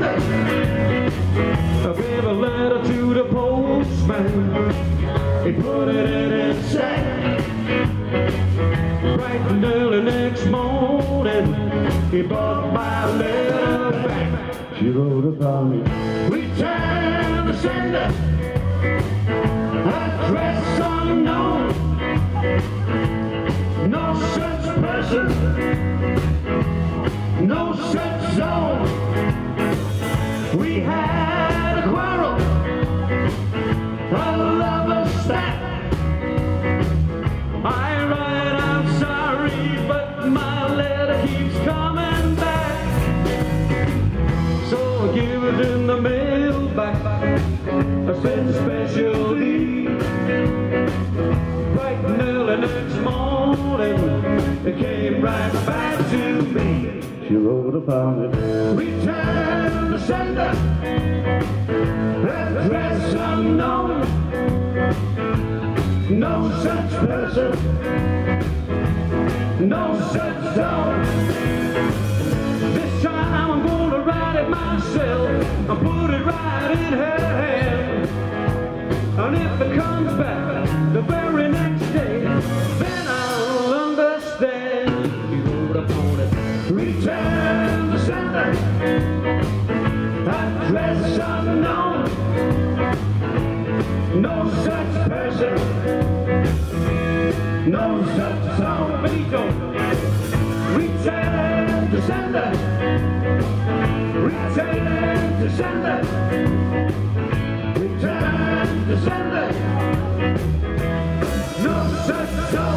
I gave a letter to the postman. He put it in his sack. Bright and early next morning, he brought my letter back. She wrote about me. Return the sender. Address unknown. No such person. No such zone. She wrote about it. Return the sender. No such person. No such zone. This time I'm gonna write it myself and put it right in her hand. And if it comes back the very next day, then I'll understand. You wrote upon it. Return the sender. No such person. No such song. Benito. Return to sender. Return to sender. Return to sender. No such oh.